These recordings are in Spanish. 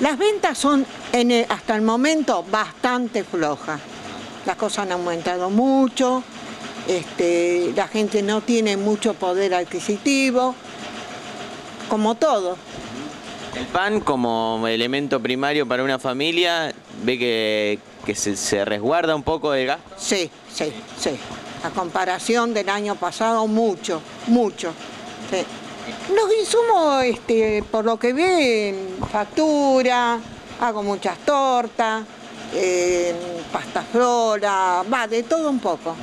Las ventas son en el- hasta el momento bastante flojas. Las cosas han aumentado mucho, este, la gente no tiene mucho poder adquisitivo, como todo. El pan como elemento primario para una familia, ve que, que se, se resguarda un poco del gasto. Sí, sí, sí. A comparación del año pasado, mucho, mucho. sí. Los insumos, este, por lo que ven, factura, hago muchas tortas, eh, pasta flora, va, de todo un poco.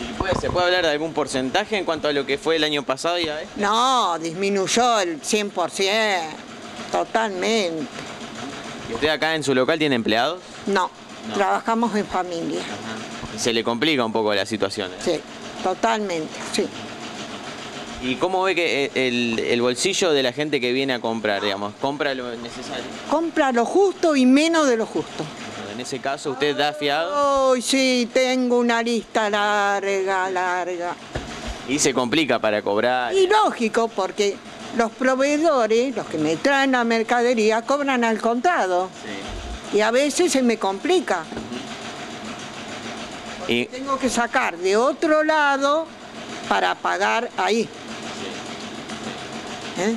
¿Y puede- ¿Se puede hablar de algún porcentaje en cuanto a lo que fue el año pasado y a este? No, disminuyó el 100%, totalmente. ¿Y usted acá en su local tiene empleados? No, No. trabajamos en familia, se le complica un poco la situación. ¿eh? sí, totalmente, sí. ¿Y cómo ve que eh, el, el bolsillo de la gente que viene a comprar, digamos, compra lo necesario? Compra lo justo y menos de lo justo. En ese caso, ¿usted da fiado? Ay, sí, tengo una lista larga, larga. Y se complica para cobrar. Y lógico, porque los proveedores, los que me traen la mercadería, cobran al contado. Sí. Y a veces se me complica. Y, Tengo que sacar de otro lado para pagar ahí. ¿Eh?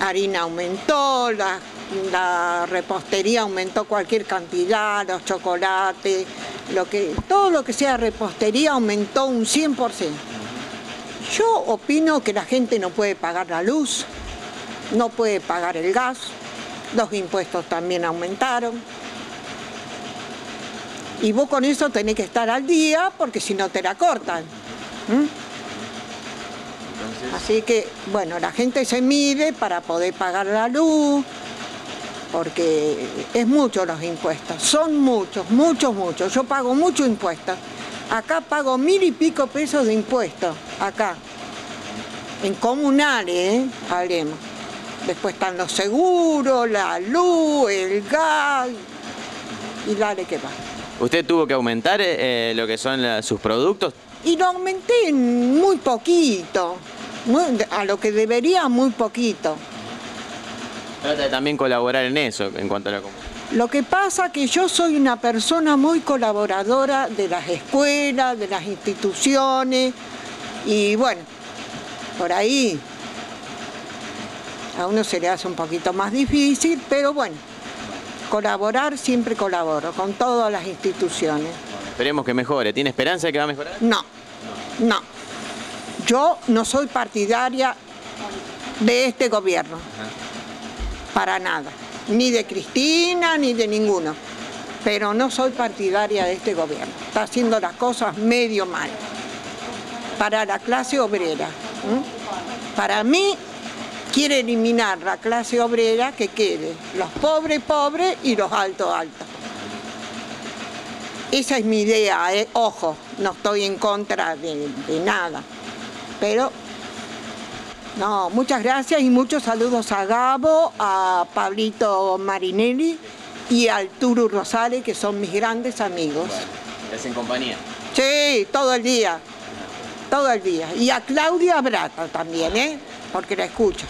Harina aumentó, la, repostería aumentó cualquier cantidad, los chocolates, lo que, todo lo que sea repostería aumentó un 100%. Yo opino que la gente no puede pagar la luz, no puede pagar el gas, los impuestos también aumentaron. Y vos con eso tenés que estar al día porque si no te la cortan. Así que, bueno, la gente se mide para poder pagar la luz, porque es mucho los impuestos, son muchos, muchos, muchos. Yo pago muchos impuestos. Acá pago mil y pico pesos de impuestos, acá. En comunales, ¿eh? Hablemos. Después están los seguros, la luz, el gas, y dale que va. ¿Usted tuvo que aumentar eh, lo que son la- sus productos? Y lo aumenté en muy poquito, muy- a lo que debería muy poquito. Trata de también colaborar en eso, en cuanto a la. Lo que pasa que yo soy una persona muy colaboradora de las escuelas, de las instituciones, y bueno, por ahí a uno se le hace un poquito más difícil, pero bueno, colaborar siempre colaboro con todas las instituciones. Esperemos que mejore. ¿Tiene esperanza de que va a mejorar? No, no. Yo no soy partidaria de este gobierno. Para nada. Ni de Cristina, ni de ninguno. Pero no soy partidaria de este gobierno. Está haciendo las cosas medio mal. Para la clase obrera. Para mí, quiere eliminar la clase obrera que quede. Los pobres, pobres y los altos, altos. Esa es mi idea, ¿eh? ojo, no estoy en contra de nada. Pero, no, muchas gracias y muchos saludos a Gabo, a Pablito Marinelli y al Turu Rosales, que son mis grandes amigos. Le hacen compañía. Sí, todo el día, todo el día. Y a Claudia Brata también, ¿eh? porque la escucho.